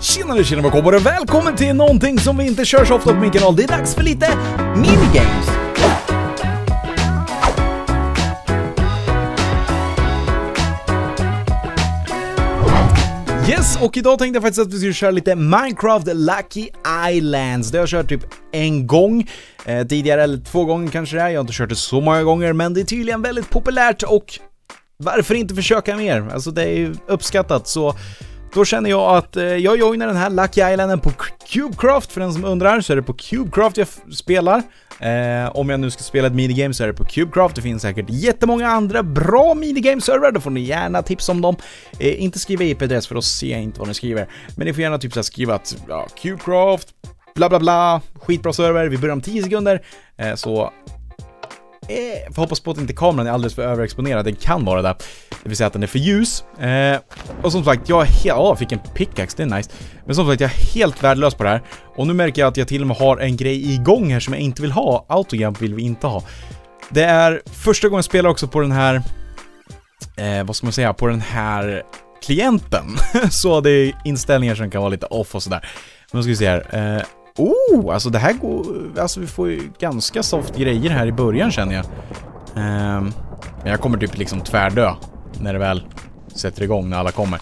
Tjenare tjenare vad kommer och välkommen till någonting som vi inte kör så ofta på min kanal. Det är dags för lite minigames. Yes, och idag tänkte jag faktiskt att vi skulle köra lite Minecraft Lucky Islands. Det har jag kört typ en gång eh, tidigare, eller två gånger kanske det är. Jag har inte kört det så många gånger, men det är tydligen väldigt populärt och varför inte försöka mer? Alltså det är ju uppskattat, så då känner jag att eh, jag joinar den här Lucky Islanden på Cubecraft, för den som undrar så är det på Cubecraft jag spelar. Eh, om jag nu ska spela ett minigame så är det på Cubecraft, det finns säkert jättemånga andra bra minigame-servrar, då får ni gärna tipsa om dem. Eh, inte skriva IP-adress för då ser jag inte vad ni skriver, men ni får gärna typ så här skriva att ja, Cubecraft, bla bla bla, skitbra server, vi börjar om 10 sekunder, eh, så eh, får hoppas på att inte kameran är alldeles för överexponerad, den kan vara det. Det vill säga att den är för ljus. Eh, och som sagt, jag är helt... Åh, fick en pickaxe, det är nice. Men som sagt, jag är helt värdelös på det här. Och nu märker jag att jag till och med har en grej igång här som jag inte vill ha. Autojump vill vi inte ha. Det är första gången jag spelar också på den här... Eh, vad ska man säga? På den här klienten. Så det är inställningar som kan vara lite off och sådär. Men nu ska vi se här. Eh, Oh, alltså det här går... Alltså vi får ju ganska soft grejer här i början känner jag. Um, men jag kommer typ liksom tvärdö när det väl sätter igång, när alla kommer.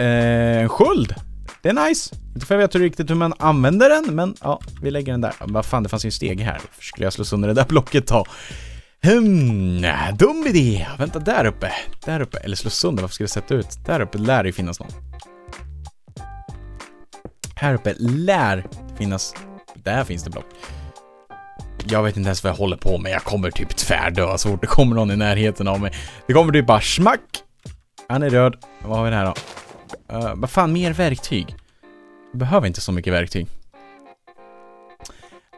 Uh, en sköld! Det är nice. Inte för jag vet hur riktigt hur man använder den, men ja, vi lägger den där. Vad fan, det fanns ju en steg här. Varför skulle jag slå sönder det där blocket då? Hmm, dum idé. Vänta, där uppe. Där uppe. Eller slå sönder, varför ska det sätta ut? Där uppe lär det ju finnas någon. Här uppe lär finnas... Där finns det block. Jag vet inte ens vad jag håller på med. Jag kommer typ tvärdö så fort det kommer någon i närheten av mig. Det kommer typ bara smack! Han är död. Vad har vi här då? Uh, vad fan, mer verktyg? Jag behöver inte så mycket verktyg.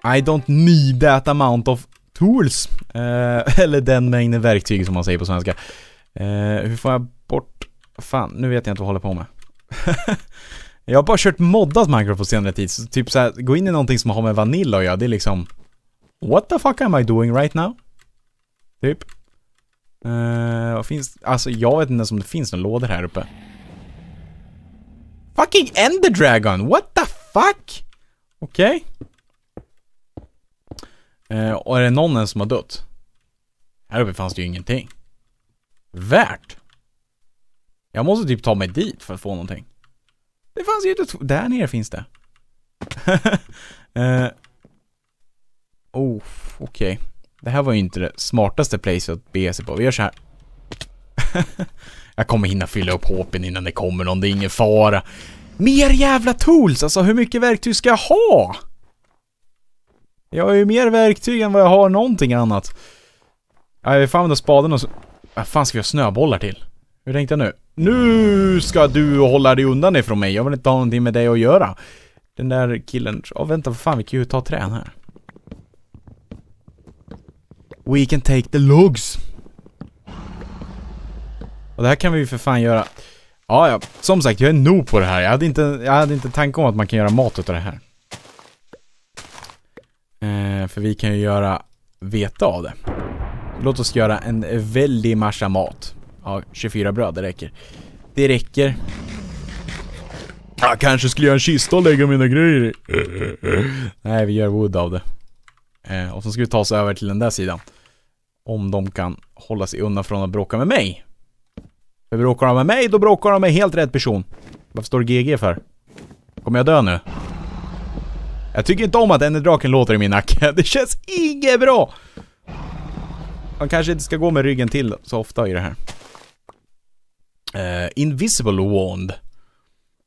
I don't need that amount of tools. Uh, eller den mängden verktyg som man säger på svenska. Uh, hur får jag bort... Fan, nu vet jag inte vad jag håller på med. Jag har bara kört moddat Minecraft på senare tid, så typ såhär, gå in i någonting som har med Vanilla att göra, det är liksom... What the fuck am I doing right now? Typ. Uh, vad finns... Alltså jag vet inte ens om det finns några lådor här uppe. Fucking Ender Dragon! What the fuck? Okej. Okay. Uh, och är det någon ens som har dött? Här uppe fanns det ju ingenting. Värt. Jag måste typ ta mig dit för att få någonting. Det fanns ju inte... Där nere finns det. uh, oh, okej. Okay. Det här var ju inte det smartaste place att bege sig på. Vi gör så här. jag kommer hinna fylla upp håpen innan det kommer någon, det är ingen fara. Mer jävla tools! Alltså hur mycket verktyg ska jag ha? Jag har ju mer verktyg än vad jag har någonting annat. Jag får använda spaden och så... Vad fan ska vi ha snöbollar till? Hur tänkte jag nu? Nu ska du hålla dig undan ifrån mig. Jag vill inte ha någonting med dig att göra. Den där killen... Ja, oh, vänta, fan, vi kan ju ta trän här. We can take the logs. Och det här kan vi ju för fan göra. Ja, ja. Som sagt, jag är nog på det här. Jag hade inte, jag hade inte tanke om att man kan göra mat utav det här. Eh, för vi kan ju göra vete av det. Låt oss göra en väldig massa mat. Ja, 24 bröd, det räcker. Det räcker. Jag kanske skulle göra en kista och lägga mina grejer i. Nej, vi gör wood av det. Eh, och så ska vi ta oss över till den där sidan. Om de kan hålla sig undan från att bråka med mig. För bråkar de med mig, då bråkar de med helt rätt person. Varför står det GG för? Kommer jag dö nu? Jag tycker inte om att draken låter i min nacke. Det känns inget bra! Man kanske inte ska gå med ryggen till så ofta i det här. Uh, invisible Wand.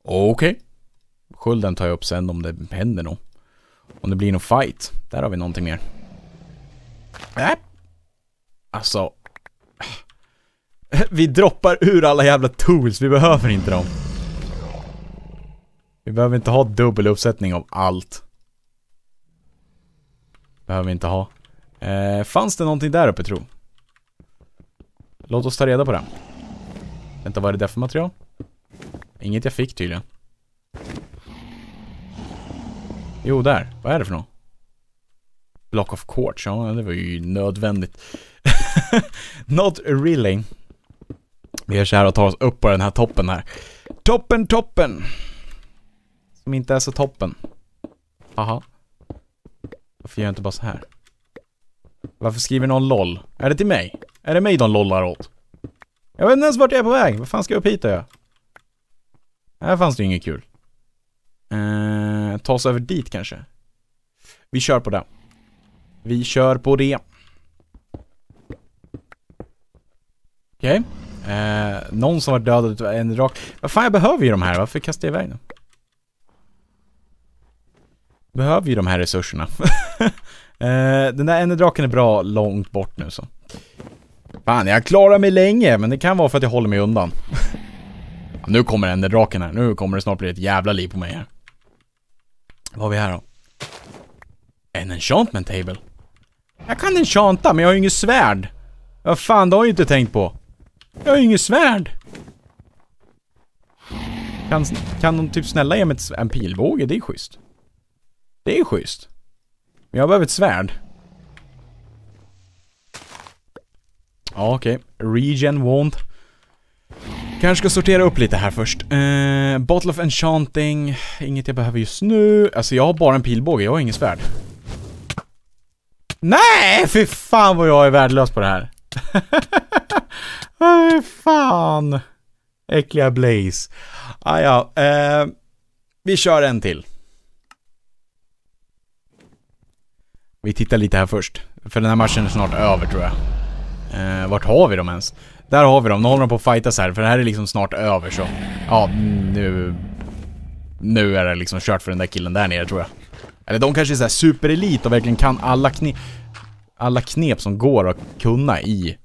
Okej. Okay. Skölden tar jag upp sen om det händer något. Om det blir någon fight. Där har vi någonting mer. Äh. Alltså. Vi droppar ur alla jävla tools, vi behöver inte dem. Vi behöver inte ha dubbel uppsättning av allt. Behöver vi inte ha. Eh, fanns det någonting där uppe tro? Låt oss ta reda på det. Vänta, vad är det där för material? Inget jag fick tydligen. Jo, där. Vad är det för något? Block of quartz, ja det var ju nödvändigt. Not really. Vi gör så här och tar oss upp på den här toppen här. Toppen, toppen! Som inte är så toppen. Aha. Varför gör jag inte bara så här? Varför skriver någon LOL? Är det till mig? Är det mig de lollar åt? Jag vet inte ens vart jag är på väg. Vad fan ska jag upp hit då göra? Här fanns det ju inget kul. Eh, ta oss över dit kanske. Vi kör på det. Vi kör på det. Okej. Okay. Eh, någon som var dödad en rak... Vad fan, jag behöver ju de här. Varför kastar jag iväg dem? Behöver ju de här resurserna. eh, den där draken är bra långt bort nu så. Fan, jag klarar mig länge, men det kan vara för att jag håller mig undan. nu kommer draken här. Nu kommer det snart bli ett jävla liv på mig här. Vad har vi här då? En enchantment table. Jag kan enchanta, men jag har ju inget svärd. Vad fan, det har jag ju inte tänkt på. Jag har ju inget svärd. Kan, kan de typ snälla ge mig en pilbåge? Det är schysst. Det är schysst. Men jag behöver ett svärd. Ja, okej. Okay. Regen wand. Kanske ska sortera upp lite här först. Eh, Bottle of Enchanting. Inget jag behöver just nu. Alltså jag har bara en pilbåge, jag har ingen svärd. Nej! Fy fan vad jag är värdelös på det här. Fy fan. Äckliga Blaze. Ah, ja, eh, vi kör en till. Vi tittar lite här först. För den här matchen är snart över tror jag. Eh, vart har vi dem ens? Där har vi dem. Nu håller de på att fightas här, för det här är liksom snart över så... Ja, nu... Nu är det liksom kört för den där killen där nere tror jag. Eller de kanske är såhär superelit och verkligen kan alla knep... Alla knep som går att kunna i...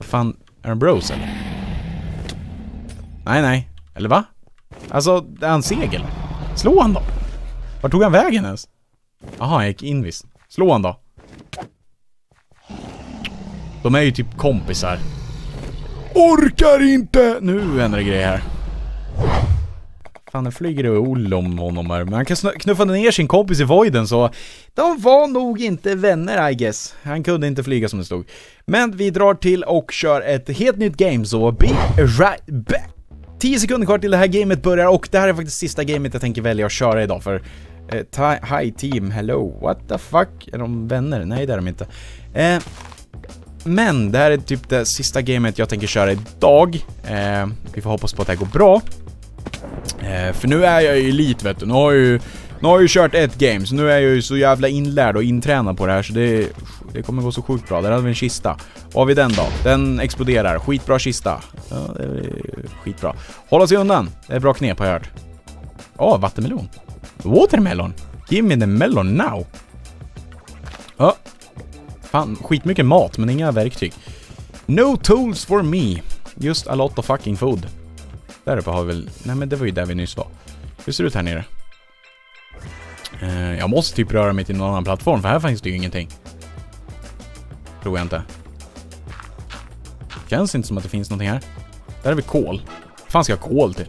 Fan, är de bros eller? Nej, nej. Eller va? Alltså, är han segel? Slå han då! Vart tog han vägen ens? Jaha, han gick invis. Slå han då. De är ju typ kompisar. Orkar inte! Nu händer det grejer här. Fan, den flyger över Olle om honom här. Men han kan knuffa ner sin kompis i voiden så... De var nog inte vänner I guess. Han kunde inte flyga som det stod. Men vi drar till och kör ett helt nytt game så be right back. 10 sekunder kvar till det här gamet börjar och det här är faktiskt sista gamet jag tänker välja att köra idag för... Eh, hi team, hello, what the fuck? Är de vänner? Nej det är de inte. Eh, men det här är typ det sista gamet jag tänker köra idag. Eh, vi får hoppas på att det här går bra. Eh, för nu är jag ju elit vet du. Nu har jag ju, nu har jag ju kört ett game, så nu är jag ju så jävla inlärd och intränad på det här så det, det kommer gå så sjukt bra. Där hade vi en kista. Vad har vi den då? Den exploderar. Skitbra kista. Ja, det är skitbra. Hålla sig undan. Det är bra knep har jag hört. Åh, oh, vattenmelon. Watermelon. Give me the melon now. Fan, skitmycket mat men inga verktyg. No tools for me. Just a lot of fucking food. Där uppe har vi väl... Nej men det var ju där vi nyss var. Hur ser det ut här nere? Uh, jag måste typ röra mig till någon annan plattform för här finns det ju ingenting. Tror jag inte. Känns inte som att det finns någonting här. Där är vi kol. Vad fan ska jag ha kol till?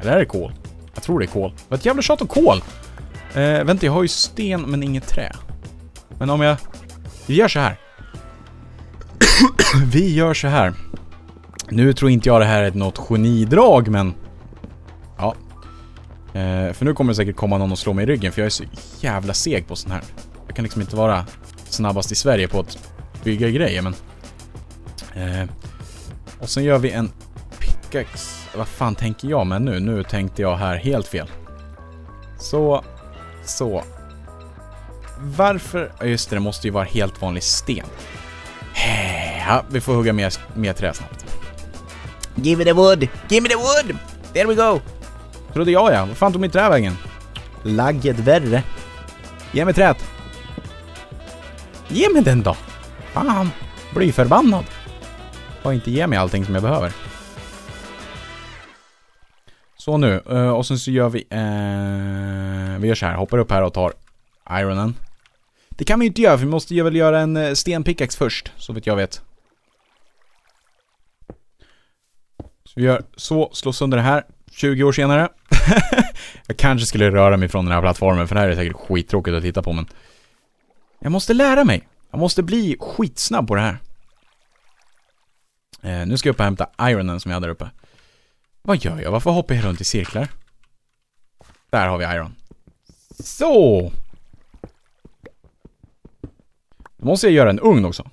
Eller är det kol? Jag tror det är kol. Vad ett jävla tjat om kol! Eh, vänta, jag har ju sten men inget trä. Men om jag vi gör så här. Vi gör så här. Nu tror inte jag det här är något genidrag, men... Ja. Eh, för nu kommer det säkert komma någon och slå mig i ryggen, för jag är så jävla seg på sån här. Jag kan liksom inte vara snabbast i Sverige på att bygga grejer, men... Eh, och sen gör vi en pickaxe. Vad fan tänker jag med nu? Nu tänkte jag här helt fel. Så, så. Varför? Just det, det måste ju vara helt vanlig sten. Ja, vi får hugga mer, mer trä snabbt. Give me the wood! Give me the wood! There we go! Trodde jag ja. Vad fan tog mitt trä vägen? Lagget värre. Ge mig träet. Ge mig den då! Fan, blir förbannad. Och inte ge mig allting som jag behöver. Så nu, eh, och sen så gör vi... Eh, vi gör så här, hoppar upp här och tar ironen. Det kan vi ju inte göra, för vi måste ju väl göra en eh, stenpickax först, så vitt jag vet. Så vi gör så, slå sönder det här, 20 år senare. jag kanske skulle röra mig från den här plattformen, för det här är säkert skittråkigt att titta på, men... Jag måste lära mig. Jag måste bli skitsnabb på det här. Eh, nu ska jag upp och hämta ironen som jag hade där uppe. Vad gör jag? Varför hoppar jag runt i cirklar? Där har vi iron. Så! Då måste jag göra en ugn också.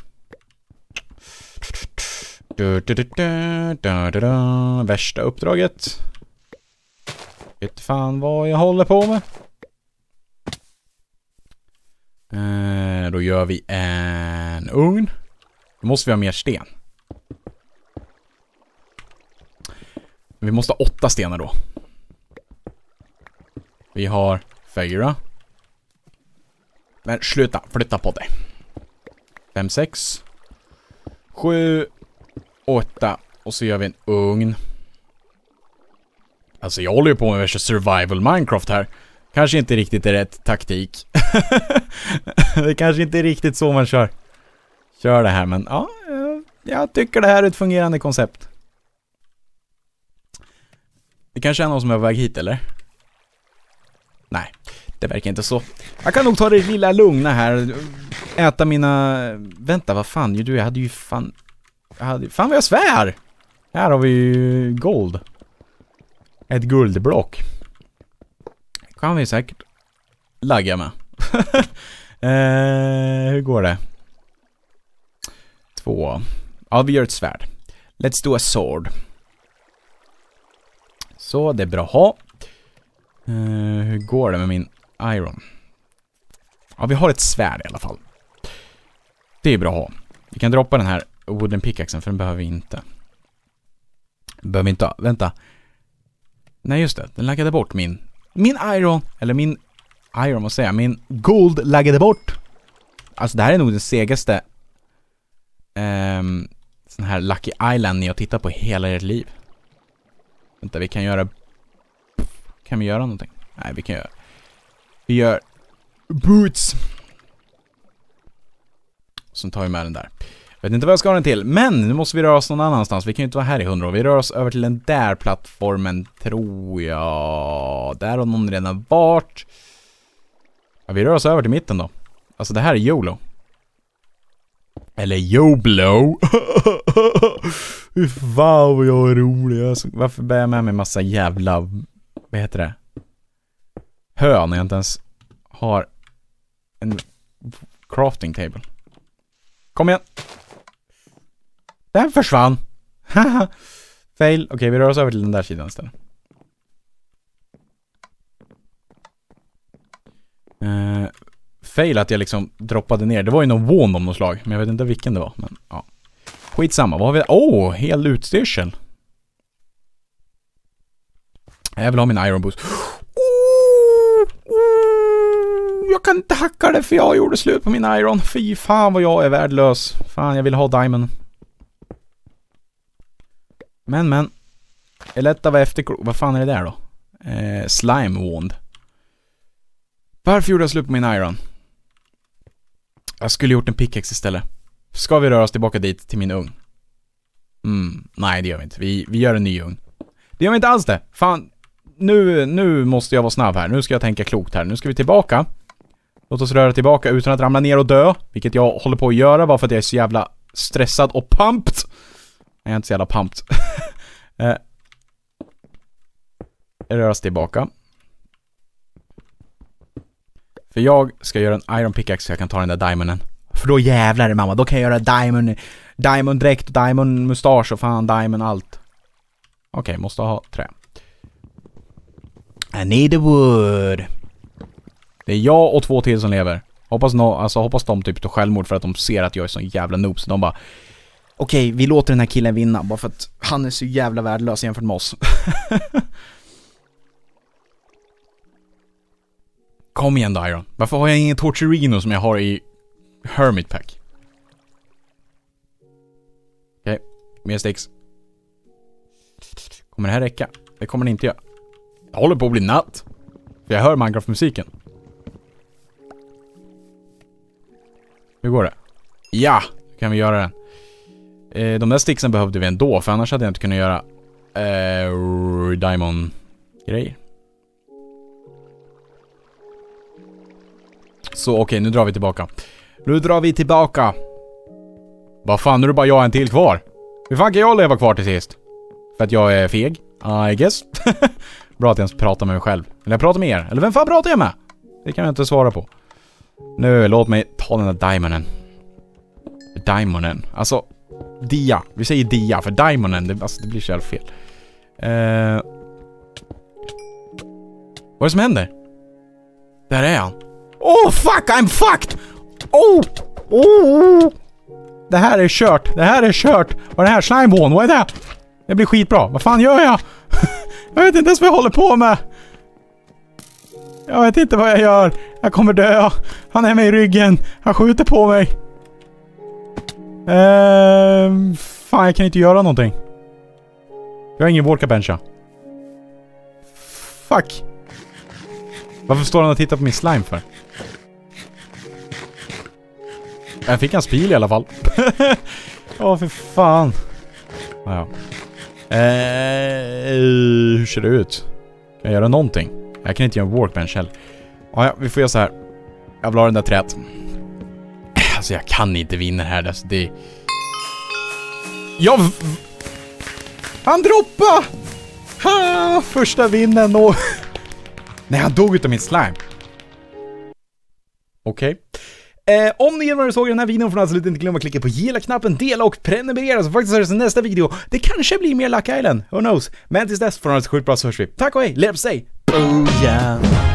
Du, du, du, du, du, du, du. Värsta uppdraget. Vet fan vad jag håller på med. Eh, då gör vi en ugn. Då måste vi ha mer sten. Vi måste ha åtta stenar då. Vi har fyra. Men sluta, flytta på dig. Fem, sex. Sju. Åtta. Och så gör vi en ugn. Alltså jag håller ju på med värsta survival Minecraft här. Kanske inte riktigt är rätt taktik. det kanske inte är riktigt så man kör. Kör det här men ja, jag tycker det här är ett fungerande koncept. Det kanske är någon som är på väg hit eller? Nej, det verkar inte så. Jag kan nog ta det lilla lugna här. Äta mina... Vänta, vad fan du? Jag hade ju fan... Jag hade... Fan vad jag svär! Här har vi ju gold. Ett guldblock. Kan vi säkert lagga med. eh, hur går det? Två. Ja, vi gör ett svärd. Let's do a sword. Så, det är bra att ha. Eh, hur går det med min iron? Ja, vi har ett svärd i alla fall. Det är bra att ha. Vi kan droppa den här wooden pickaxen för den behöver vi inte. Behöver vi inte ha. Vänta. Nej, just det. Den laggade bort min... Min iron, eller min... Iron, måste jag säga. Min gold laggade bort. Alltså det här är nog den segaste... Um, sån här Lucky Island ni har tittat på hela ert liv. Vänta, vi kan göra... Kan vi göra någonting? Nej, vi kan göra... Vi gör... Boots! Sen tar vi med den där. Vet inte vad jag ska ha den till, men nu måste vi röra oss någon annanstans. Vi kan ju inte vara här i hundra år. Vi rör oss över till den där plattformen, tror jag. Där har någon redan varit. Ja, vi rör oss över till mitten då. Alltså det här är YOLO. Eller YOBLO. Fy fan vad jag är rolig. Alltså, varför bär jag med mig massa jävla... Vad heter det? Hö när jag inte ens har en crafting table. Kom igen. Den försvann. Fail. Okej, okay, vi rör oss över till den där sidan istället. Uh, fail att jag liksom droppade ner. Det var ju någon vån om något slag. Men jag vet inte vilken det var. Men ja. Skitsamma. Vad har vi? Åh, oh, hel utstyrsel. Jag vill ha min iron boost. Jag kan inte hacka det för jag gjorde slut på min iron. Fy fan vad jag är värdelös. Fan, jag vill ha diamond. Men, men. Det är lätt att vara efterklok. Vad fan är det där då? Eh, slime wand. Varför gjorde jag slut på min iron? Jag skulle gjort en pickaxe istället. Ska vi röra oss tillbaka dit, till min ugn? Mm, nej det gör vi inte. Vi, vi gör en ny ugn. Det gör vi inte alls det. Fan, nu, nu måste jag vara snabb här. Nu ska jag tänka klokt här. Nu ska vi tillbaka. Låt oss röra tillbaka utan att ramla ner och dö. Vilket jag håller på att göra bara för att jag är så jävla stressad och pumped. Jag är inte så jävla pumped. eh, röra tillbaka. För jag ska göra en iron pickaxe så jag kan ta den där diamonden. För då jävlar mamma, då kan jag göra diamond, diamond dräkt, diamond mustasch och fan diamond allt. Okej, okay, måste ha trä. I need a wood. Det är jag och två till som lever. Hoppas, no, alltså, hoppas de typ tar självmord för att de ser att jag är sån jävla noob så de bara Okej, okay, vi låter den här killen vinna bara för att han är så jävla värdelös jämfört med oss. Kom igen då Iron. Varför har jag ingen Torturino som jag har i Hermit Pack? Okej, okay. mer sticks. Kommer det här räcka? Det kommer det inte göra. Jag håller på att bli natt. För jag hör Minecraft-musiken. Hur går det? Ja! kan vi göra den. Eh, de där sticksen behövde vi ändå, för annars hade jag inte kunnat göra eh, Diamond-grejer. Så okej, okay, nu drar vi tillbaka. Nu drar vi tillbaka. Vad fan, nu är det bara jag och en till kvar. Hur fan kan jag leva kvar till sist? För att jag är feg? I guess. Bra att jag ens pratar med mig själv. Eller jag pratar med er. Eller vem fan pratar jag med? Det kan jag inte svara på. Nu, låt mig ta den där diamonen. Diamonen. Alltså, dia. Vi säger dia, för diamonen, det, alltså, det blir så jävla fel. Eh... Vad är det som händer? Där är han. Oh fuck, I'm fucked! Oh! Oh! Det här är kört. Det här är kört. Vad är det här? Slimebone, Vad är det? Det blir skitbra. Vad fan gör jag? jag vet inte ens vad jag håller på med. Jag vet inte vad jag gör. Jag kommer dö. Han är mig i ryggen. Han skjuter på mig. Ehm, fan, jag kan inte göra någonting. Jag har ingen walkabencha. Fuck. Varför står han och tittar på min slime för? Jag fick hans bil i alla fall. Åh, för fan. Ja. Eh, hur ser det ut? Kan jag göra någonting? Jag kan inte göra en workbench heller. Ja, ja, vi får göra så här. Jag vill ha den där träet. Alltså jag kan inte vinna här. Alltså, det... Jag... Han droppa! Ha, första vinnen och... Nej, han dog utav min slime. Okej. Okay. Eh, om ni gillar såg den här videon får ni absolut inte glömma att klicka på gilla-knappen, dela och prenumerera så faktiskt hörs i nästa video. Det kanske blir mer Luck Island, who knows? Men tills dess får ni ha det så sjukt bra så hörs vi. Tack och hej, läpp say, oh, Booyah!